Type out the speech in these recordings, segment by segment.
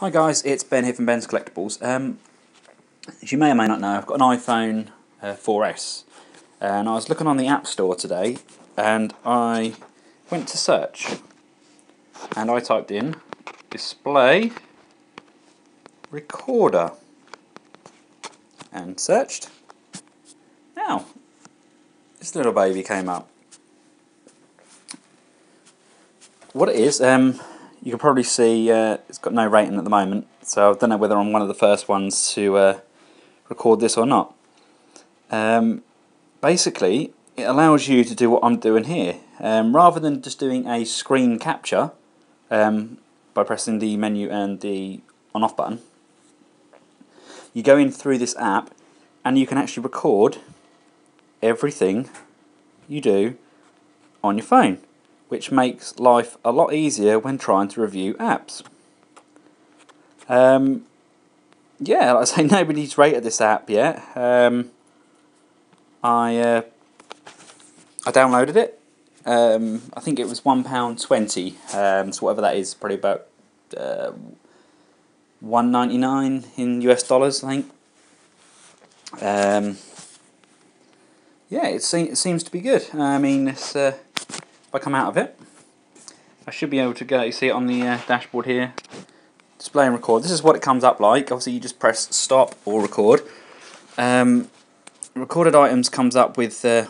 Hi guys, it's Ben here from Ben's Collectables. Um, as you may or may not know, I've got an iPhone uh, 4S, and I was looking on the App Store today, and I went to search, and I typed in display recorder, and searched. Now, this little baby came up. What it is, um, you can probably see uh, it's got no rating at the moment, so I don't know whether I'm one of the first ones to uh, record this or not. Um, basically, it allows you to do what I'm doing here. Um, rather than just doing a screen capture um, by pressing the menu and the on off button, you go in through this app and you can actually record everything you do on your phone which makes life a lot easier when trying to review apps. Um, yeah, like I say, nobody's rated this app yet. Um, I uh, I downloaded it. Um, I think it was one pound twenty. Um, so whatever that is, probably about uh, one ninety nine in US dollars. I think. Um, yeah, it, se- it seems to be good. I mean, it's. Uh, if I come out of it, I should be able to go, you see it on the uh, dashboard here, display and record. This is what it comes up like. Obviously you just press stop or record. Um, recorded items comes up with, uh,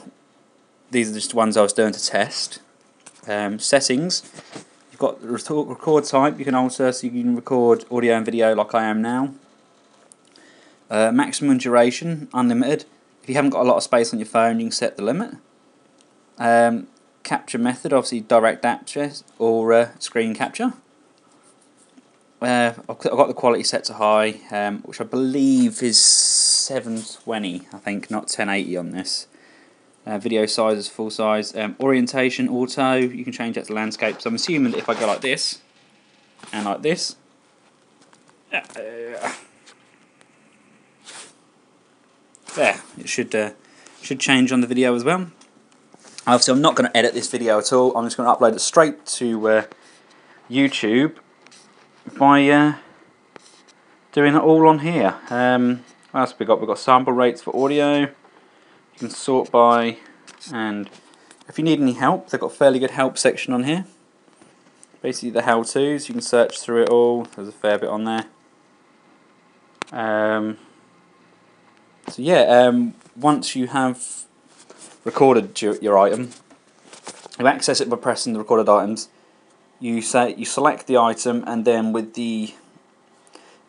these are just ones I was doing to test. Um, settings, you've got the record type, you can alter so you can record audio and video like I am now. Uh, maximum duration, unlimited. If you haven't got a lot of space on your phone, you can set the limit. Um, capture method, obviously direct access or uh, screen capture. Uh, I've got the quality set to high, um, which I believe is 720, I think, not 1080 on this. Uh, video size is full size. Um, orientation, auto, you can change that to landscape. So I'm assuming that if I go like this, and like this, uh, there, it should uh, should change on the video as well. Obviously, I'm not going to edit this video at all. I'm just going to upload it straight to uh, YouTube by uh, doing it all on here. Um, what else have we got? We've got sample rates for audio. You can sort by, and if you need any help, they've got a fairly good help section on here. Basically, the how-tos. You can search through it all. There's a fair bit on there. Um, so yeah, um, once you have recorded your item. You access it by pressing the recorded items. You say you select the item and then with the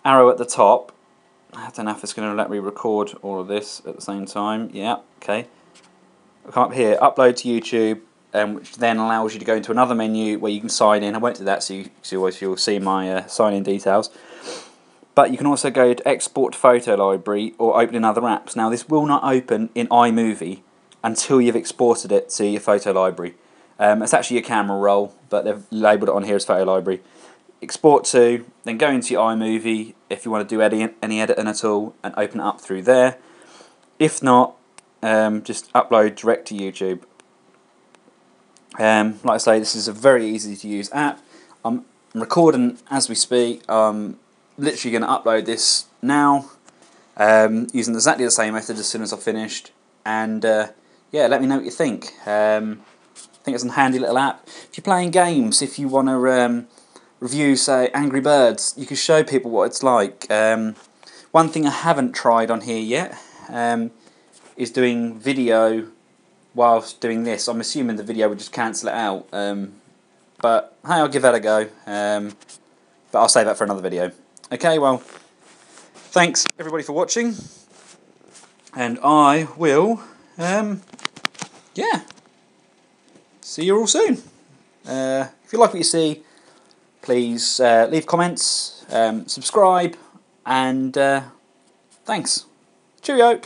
arrow at the top, I don't know if it's going to let me record all of this at the same time. Yeah, okay. Come up here, upload to YouTube, um, which then allows you to go into another menu where you can sign in. I won't do that, so you, so you'll see my uh, sign in details. But you can also go to export photo library or open in other apps. Now, this will not open in iMovie until you've exported it to your photo library. Um, it's actually your camera roll, but they've labelled it on here as photo library. Export to, then go into your iMovie if you want to do any, any editing at all and open it up through there. If not, um, just upload direct to YouTube. Um, like I say, this is a very easy to use app. I'm recording as we speak. I'm literally going to upload this now um, using exactly the same method as soon as I've finished. And uh, yeah, let me know what you think. Um, I think it's a handy little app. If you're playing games, if you want to um, review, say, Angry Birds, you can show people what it's like. Um, one thing I haven't tried on here yet um, is doing video whilst doing this. I'm assuming the video would just cancel it out. Um, but hey, I'll give that a go. Um, but I'll save that for another video. Okay, well, thanks everybody for watching. And I will um, yeah, see you all soon. Uh, if you like what you see, please uh, leave comments, um, subscribe, and uh, thanks. Cheerio.